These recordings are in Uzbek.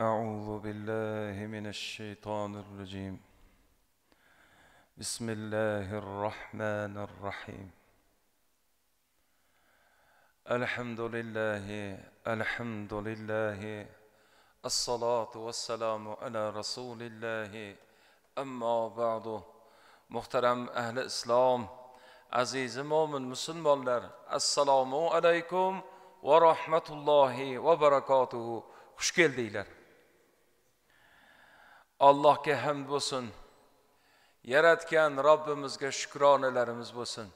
أعوذ بالله من الشيطان الرجيم. بسم الله الرحمن الرحيم. الحمد لله الحمد لله. الصلاة والسلام على رسول الله. أما بعد محترم أهل إسلام عزيز مؤمن assalomu alaykum va rahmatullohi va barakatuhu xush keldinglar allohga hamd bo'lsin. Yaratgan robbimizga shukronalarimiz bo'lsin.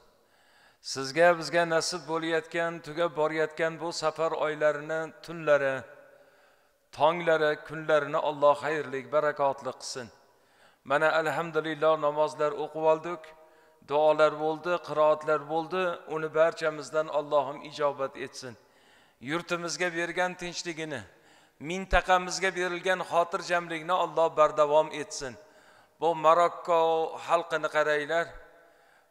Sizga bizga nasib bo'layotgan tugab borayotgan bu safar oylarini tunlari tonglari kunlarini alloh xayrli barakotli qilsin. Mana alhamdulillah namozlar o'qib oldik duolar bo'ldi qiroatlar bo'ldi uni barchamizdan allohim ijobat etsin. Yurtimizga bergan tinchligini mintaqamizga berilgan xotirjamlikni alloh bardavom etsin. Bu marokko xalqini qaranglar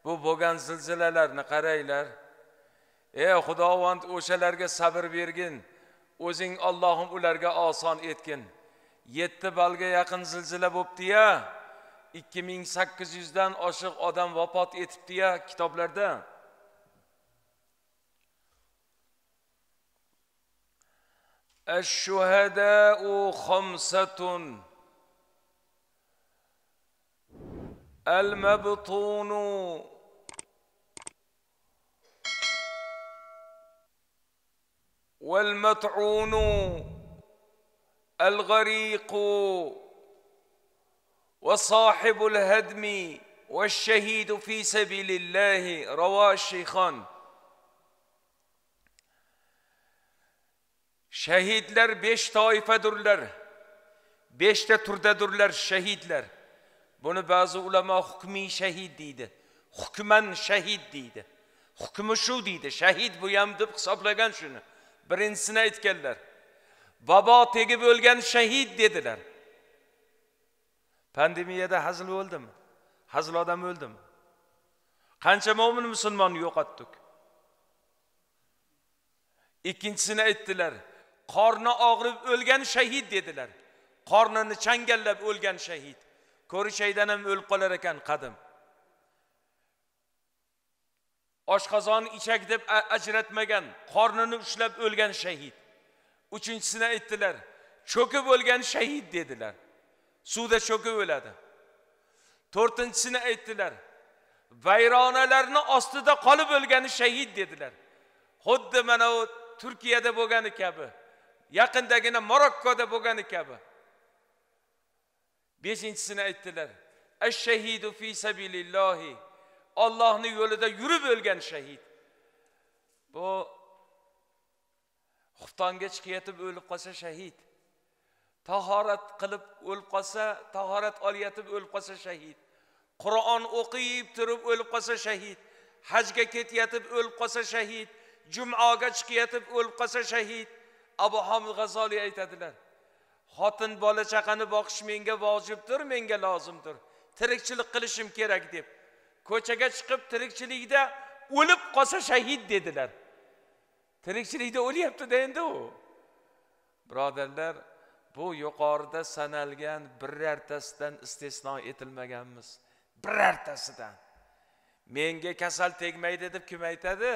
bu bo'lgan zilzilalarni qaranglar. Ey xudovand o'shalarga sabr bergin o'zing ollohim ularga oson etgin. Yetti balga yaqin zilzila bo'libdiya ikki ming sakkiz yuzdan oshiq odam vafot etibdiya kitoblarda. الشهداء خمسة. المبطون. والمطعون. الغريق. وصاحب الهدم والشهيد في سبيل الله رواه الشيخان. Shahidlar besh toifadurlar beshta turdadurlar shahidlar buni ba'zi ulamo hukmiy shahid deydi. Hukman shahid deydi. Hukmi shu deydi shahid bu ham deb hisoblagan shuni. Birinchisini aytganlar. Bobo tegib o'lgan shahid dedilar. Pandemiyada hazil o'ldimi hazil odam o'ldimi? Qancha mo'min musulmonni yo'qotdik. Ikkinchisini aytdilar. Qorni og'rib o'lgan shahid dedilar. Qornini changallab o'lgan shahid. Ko'rishaydan ham o'lib qolar ekan qadim. Oshqozon ichak deb ajratmagan qornini ushlab o'lgan shahid. Uchinchisini aytdilar cho'kib o'lgan shahid dedilar. Suvda cho'kib o'ladi. To'rtinchisini aytdilar vayronalarni ostida qolib o'lgani shahid dedilar. Xuddi mana u turkiyada bo'lgani kabi. Yaqindagina morokkoda bo'lgani kabi. Beshinchisini aytdilar. Ashshahidu fi sabilillohi ollohni yo'lida yurib o'lgan shahid. Bu xuftonga chiqayotib o'lib qolsa shahid. Tahorat qilib o'lib qolsa tahorat olayotib o'lib qolsa shahid. Qur'on o'qiyib turib o'lib qolsa shahid. Hajga ketayotib o'lib qolsa shahid. Jumoga chiqayotib o'lib qolsa shahid. Abu hamid g'azoliy aytadilar xotin bola chaqani boqish menga vojibdir menga lozimdir tirikchilik qilishim kerak deb. Ko'chaga chiqib tirikchilikda o'lib qolsa shahid dedilar. Tirikchilikda o'lyaptida endi u. Birodarlar bu yuqorida sanalgan birortasidan istisno etilmaganmiz. Birortasidan menga kasal tegmaydi deb kim aytadi?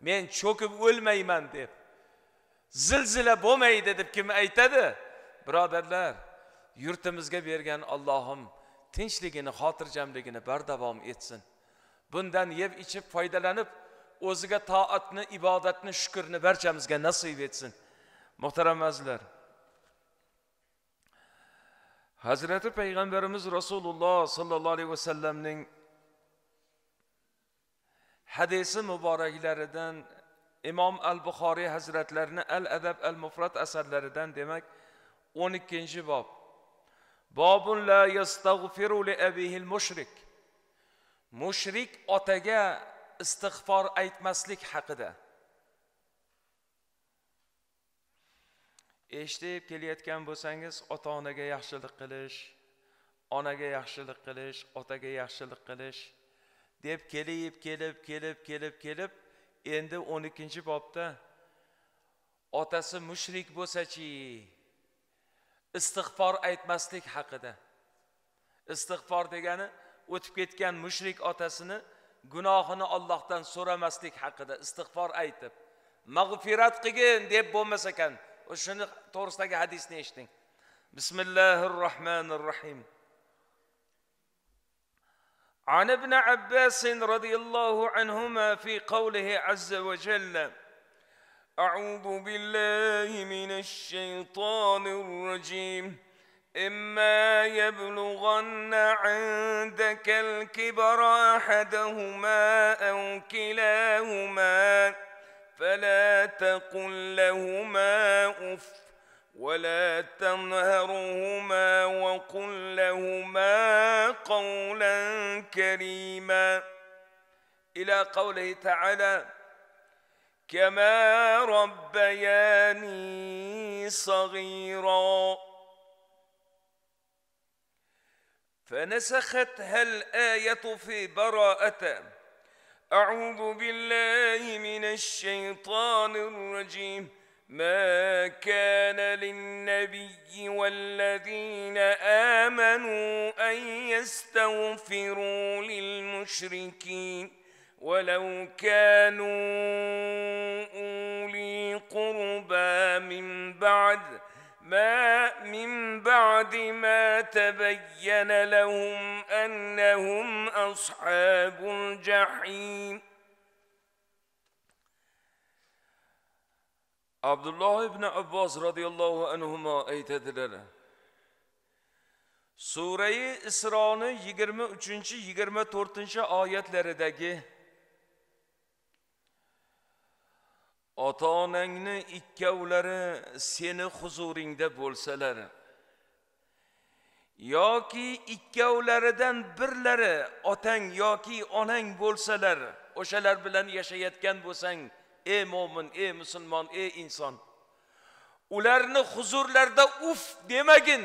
Men cho'kib o'lmayman deb. Zilzila bo'lmaydi deb kim aytadi? Birodarlar yurtimizga bergan allohim tinchligini xotirjamligini bardavom etsin. Bundan yeb ichib foydalanib o'ziga toatni ibodatni shukurni barchamizga nasib etsin. Muhtaram azizlar hazrati payg'ambarimiz rasululloh sollallohu alayhi vasallamning hadisi muboraklaridan imom al buxoriy hazratlarini al adab al mufrat asarlaridan demak o'n ikkinchi bob. Bobun la yastag'firu li abihil mushrik. Mushrik otaga istig'for aytmaslik haqida. Eshitib kelayotgan bo'lsangiz ota onaga yaxshilik qilish onaga yaxshilik qilish otaga yaxshilik qilish deb kelib kelib kelib kelib kelib endi o'n ikkinchi bobda otasi mushrik bo'lsachi istig'for aytmaslik haqida. Istig'for degani o'tib ketgan mushrik otasini gunohini ollohdan so'ramaslik haqida istig'for aytib mag'firat qilgin deb bo'lmas ekan. Shuni to'g'risidagi hadisni eshiting bismillahi rohmanir rohim عن ابن عباس رضي الله عنهما في قوله عز وجل أعوذ بالله من الشيطان الرجيم. إما يبلغن عندك الكبر أحدهما أو كلاهما فلا تقل لهما أف ولا تنهرهما وقل لهما قولا كريما. إلى قوله تعالى كما ربياني صغيرا. فنسختها الايه في براءه. اعوذ بالله من الشيطان الرجيم. ما كان للنبي والذين آمنوا أن يستغفروا للمشركين ولو كانوا أولي قربى من بعد ما من بعد ما تبين لهم أنهم أصحاب الجحيم. Abdulloh ibn abbos roziyallohu anhu aytadilar. Surai isroni yigirma uchinchi yigirma to'rtinchi oyatlaridagi ota onangni ikkovlari seni huzuringda bo'lsalar yoki ikkovlaridan birlari otang yoki onang bo'lsalar o'shalar bilan yashayotgan bo'lsang ey mo'min ey musulmon ey inson. Ularni huzurlarida uf demagin.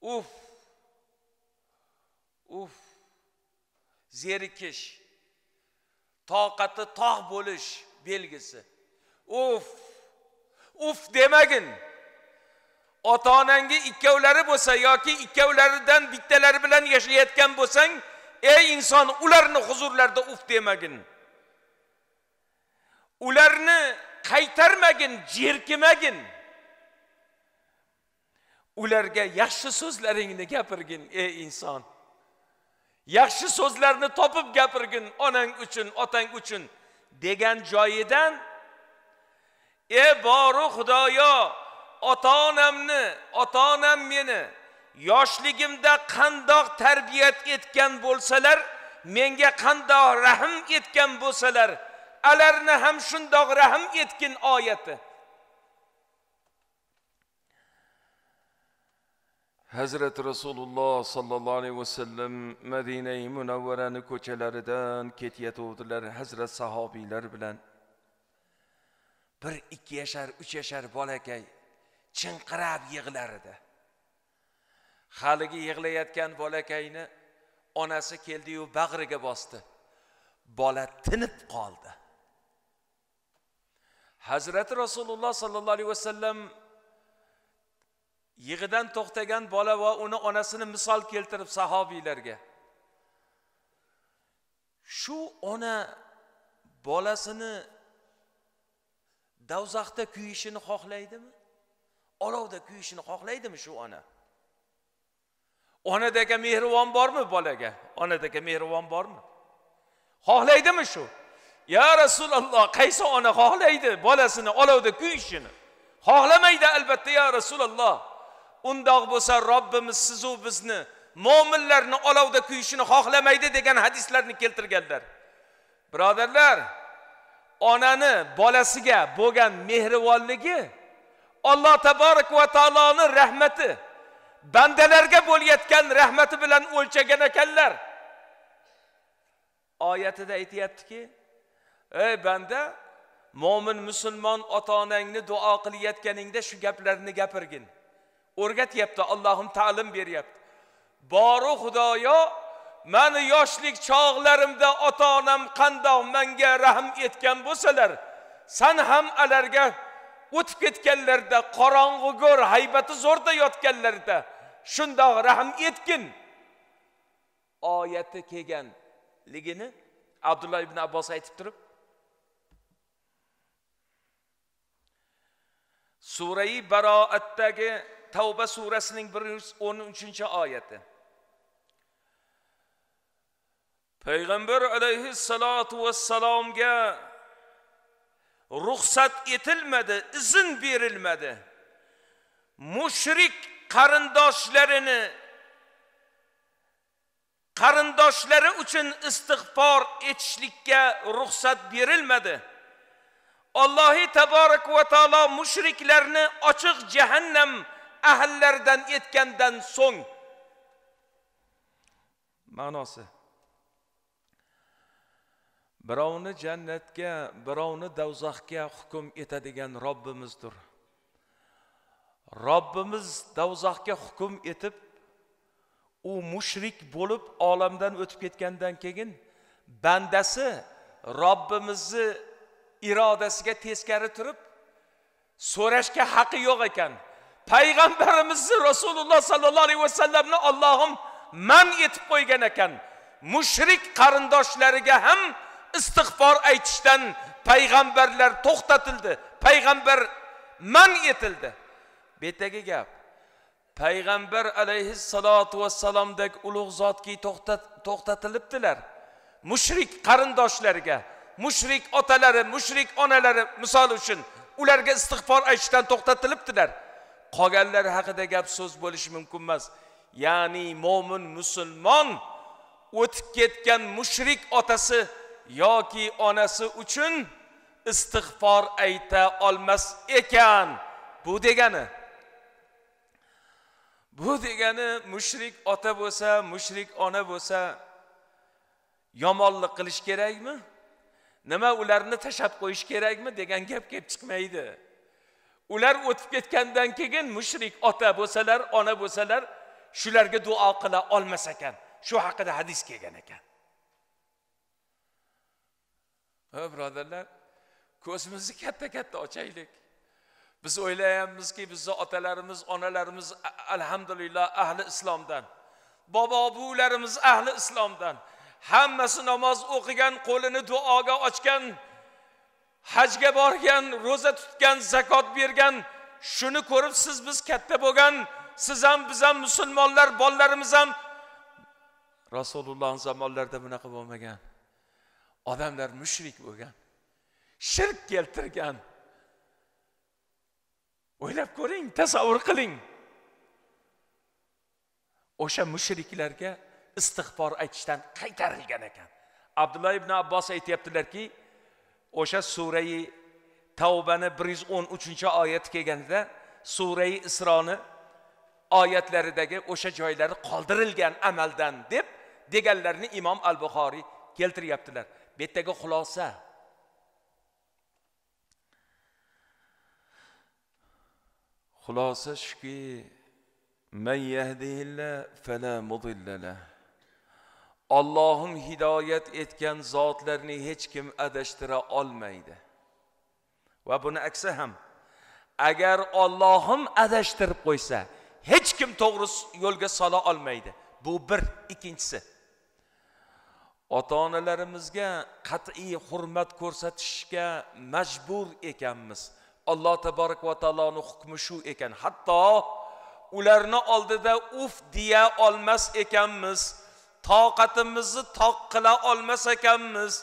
Uf. Uf. Zerikish toqati tog' bo'lish belgisi. Uf. Uf demagin. Ota onangga ikkovlari bo'lsa yoki ikkovlaridan bittalari bilan yashayotgan bo'lsang ey inson ularni huzurlarida uf demagin. Ularni qaytarmagin jerkimagin. Ularga yaxshi so'zlaringni gapirgin ey inson. Yaxshi so'zlarni topib gapirgin onang uchun otang uchun degan joyidan e boru xudoyo ota onamni ota onam meni yoshligimda qandoq tarbiyat etgan bo'lsalar menga qandoq rahm etgan bo'lsalar alarni ham shundoq rahm etgin oyati. Hazrati rasululloh sollallohu alayhi vasallam madinai munavvarani ko'chalaridan ketayotgandilar hazrat sahobiylar bilan. Bir ikki yashar uch yashar bolakay chinqirab yig'lar edi. Haligi yig'layotgan bolakayni onasi keldiyu bag'riga bosdi. Bola tinib qoldi. Hazrati rasululloh sollallohu alayhi vasallam yig'idan to'xtagan bola va uni onasini misol keltirib sahobiylarga. Shu ona bolasini davzaxda kuyishini xohlaydimi? Olovda kuyishini xohlaydimi shu ona? Onadagi mehribon bormi bolaga? Onadagi mehribon bormi? Xohlaydimi shu? Ya rasululloh qaysi ona xohlaydi bolasini olovda kuyishini xohlamaydi albatta ya rasululloh. Undoq bo'lsa robbimiz sizu bizni mo'minlarni olovda kuyishini xohlamaydi degan hadislarni keltirganlar. Birodarlar onani bolasiga bo'lgan mehribonligi alloh taborak va taoloni rahmati bandalarga bo'layotgan rahmati bilan o'lchagan ekanlar. Oyatida aytyaptiki ey banda mo'min musulmon ota onangni duo qilayotganingda shu gaplarni gapirgin. O'rgatyapti allohim ta'lim beryapti. Boru xudoyo mani yoshlik chog'larimda ota onam qandoq manga rahm etgan bo'lsalar san ham alarga o'tib ketganlarida qorong'u go'r haybati zo'rda yotganlarida shundoq rahm etgin. Oyati kelganligini abdulloh ibn abbos aytib turib surai baroatdagi tavba surasining bir yuz o'n uchinchi oyati. Payg'ambar alayhissalotu vassalomga ruxsat etilmadi izn berilmadi. Mushrik qarindoshlarini qarindoshlari uchun istig'for etishlikka ruxsat berilmadi. Allohi taborak va taolo mushriklarni ochiq jahannam ahllaridan etgandan so'ng. Ma'nosi. Birovni jannatga birovni davzaxga hukm etadigan robbimizdir. Robbimiz davzaxga hukm etib u mushrik bo'lib olamdan o'tib ketgandan keyin bandasi robbimizni irodasiga teskari turib so'rashga haqqi yo'q ekan. Payg'ambarimizni rasululloh sollallohu alayhi vasallamni ollohim man etib qo'ygan ekan. Mushrik qarindoshlariga ham istig'for aytishdan payg'ambarlar to'xtatildi. Payg'ambar man etildi. Betagi gap. Payg'ambar alayhissalotu vassalomdek ulug' zotki to'xtatilibdilar. Mushrik qarindoshlariga mushrik otalari mushrik onalari misol uchun ularga istig'for aytishdan to'xtatilibdilar. Qolganlari haqida gap so'z bo'lishi mumkin emas. Ya'ni mo'min musulmon o'tib ketgan mushrik otasi yoki onasi uchun istig'for ayta olmas ekan. Bu degani. Bu degani mushrik ota bo'lsa mushrik ona bo'lsa yomonlik qilish kerakmi? Nima ularni tashlab qo'yish kerakmi degan gap kelib chiqmaydi. Ular o'tib ketgandan keyin mushrik ota bo'lsalar ona bo'lsalar shularga duo qila olmas ekan. Shu haqida hadis kelgan ekan. Birodarlar ko'zimizni katta katta ochaylik. Biz o'ylayapmizki bizni otalarimiz onalarimiz alhamdulillah ahli islomdan. Bobo buvilarimiz ahli islomdan. Hammasi namoz o'qigan qo'lini duoga ochgan hajga borgan ro'za tutgan zakot bergan shuni ko'rib siz biz katta bo'lgan siz ham biz ham musulmonlar bolalarimiz ham rasululloh zamonlarida bunaqa bo'lmagan. Odamlar mushrik bo'lgan shirk keltirgan. O'ylab ko'ring tasavvur qiling. O'sha mushriklarga istig'for aytishdan qaytarilgan ekan. Abdulloh ibn abbos aytyaptilarki o'sha surai tavbani bir yuz o'n uchinchi oyati kelganida surai isroni oyatlaridagi o'sha joylari qoldirilgan amaldan deb deganlarini imom al buxoriy keltiryaptilar. Bu yerdagi xulosa. Xulosa shuki man yahdihillah fala mudilla Allohim hidoyat etgan zotlarni hech kim adashtira olmaydi. Va buni aksi ham agar Allohim adashtirib qo'ysa hech kim to'g'ri yo'lga sola olmaydi. Bu bir. Ikkinchisi ota onalarimizga qat'iy hurmat ko'rsatishga majbur ekanmiz. Alloh taborak va taoloni hukmi shu ekan. Hatto ularni oldida uf deya olmas ekanmiz. Toqatimizni toq qila olmas ekanmiz.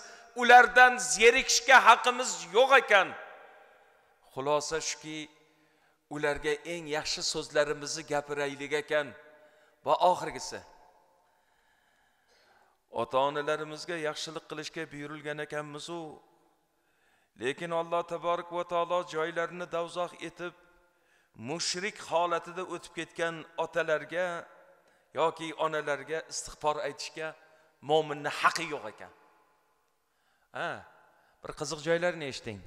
Ulardan zerikishga haqqimiz yo'q ekan. Xulosa shuki ularga eng yaxshi so'zlarimizni gapiraylik ekan. Va oxirgisi ota onalarimizga yaxshilik qilishga buyurilgan ekanmizu. Lekin alloh taborak va taolo joylarini davzoh etib mushrik holatida o'tib ketgan otalarga yoki onalarga istig'for aytishga mo'minni haqqi yo'q ekan. Ha bir qiziq joylarni eshiting.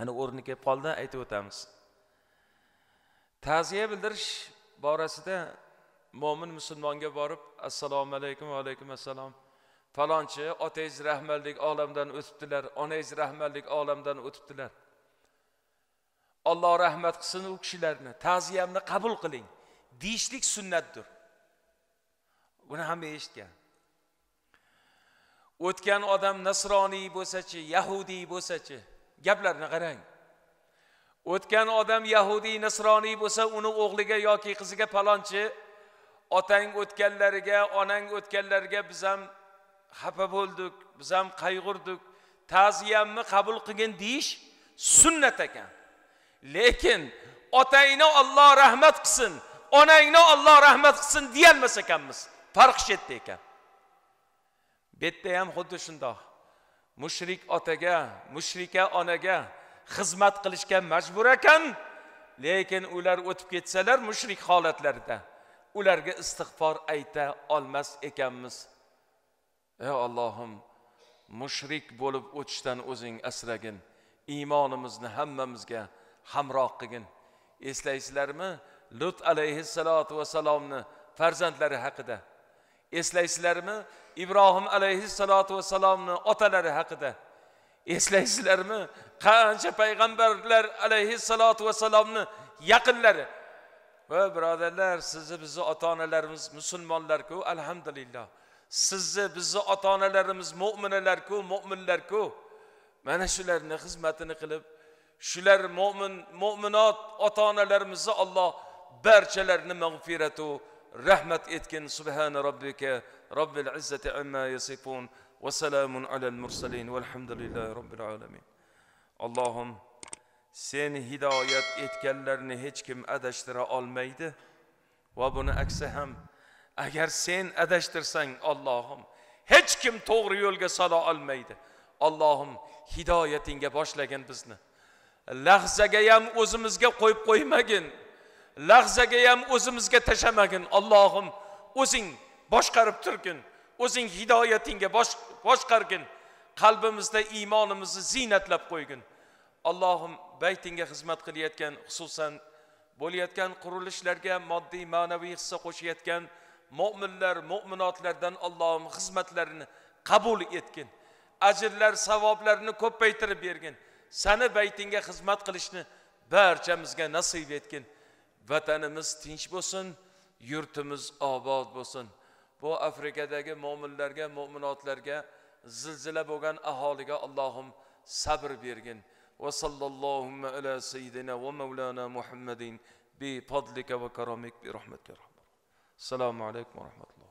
Ana o'rni kelib qoldi aytib o'tamiz. Ta'ziya bildirish borasida mo'min musulmonga borib assalomu alaykum va alaykum assalom. Falonchi otangiz rahmatlik olamdan o'tibdilar onangiz rahmatlik olamdan o'tibdilar. Olloh rahmat qilsin u kishilarni. Ta'ziyamni qabul qiling. Deyishlik sunnatdir. Buni hamma eshitgan. O'tgan odam nasroniy bo'lsachi yahudiy bo'lsachi gaplarni qarang. O'tgan odam yahudiy nasroniy bo'lsa uni o'g'liga yoki qiziga palonchi otang o'tganlariga onang o'tganlariga biz ham xafa bo'ldik biz ham qayg'urdik. Ta'ziyamni qabul qilgin deyish sunnat ekan. Lekin otangni olloh rahmat qilsin onangni olloh rahmat qilsin deyolmas ekanmiz. Farqi shu yerda ekan. Bu yerda ham xuddi shundoq. Mushrik otaga mushrika onaga xizmat qilishga majbur ekan lekin ular o'tib ketsalar mushrik holatlarida. Ularga istig'for ayta olmas ekanmiz. Ey ollohim mushrik bo'lib o'tishdan o'zing asragin. Iymonimizni hammamizga hamroh qilgin. Eslaysizlarmi? Lut alayhissalotu vassalomni farzandlari haqida. Eslaysizlarmi? Ibrohim alayhissalotu vassalomni otalari haqida. Eslaysizlarmi? Qancha payg'ambarlar alayhissalotu vassalomni yaqinlari. Va birodarlar sizni bizni ota onalarimiz musulmonlarku alhamdulillah. Sizni bizni ota onalarimiz mo'minalarku mo'minlarku mana shularni xizmatini qilib shular mo'min mo'minot ota onalarimizni olloh barchalarini mag'firatu rahmat etgin. Subhana robbika robbil izzati amma yasifun va salamun alal mursalin valhamdulillahi robbil alamin. Allohim sen hidoyat etganlarni hech kim adashtira olmaydi. Va buni aksi ham agar sen adashtirsang ollohim hech kim to'g'ri yo'lga sola olmaydi. Ollohim hidoyatingga boshlagin bizni. Lahzaga ham o'zimizga qo'yib qo'ymagin. Lahzaga ham o'zimizga tashlamagin ollohim o'zing boshqarib turgin o'zing hidoyatingga boshqargin qalbimizda iymonimizni ziynatlab qo'ygin. Allohim baytingga xizmat qilayotgan xususan bo'layotgan qurilishlarga moddiy ma'naviy hissa qo'shayotgan mo'minlar mo'minotlardan allohim xizmatlarini qabul etgin. Ajrlar savoblarni ko'paytirib bergin. Sani baytingga xizmat qilishni barchamizga nasib etgin. vatanimiz tinch bo'lsin yurtimiz obod bo'lsin. Bu afrikadagi mo'minlarga mo'minotlarga zilzila bo'lgan aholiga allohim sabr bergin. Sallallohu ala sayyidina va muhammadin bi fadlika karomik bi assalomu alaykum va rahmatulloh.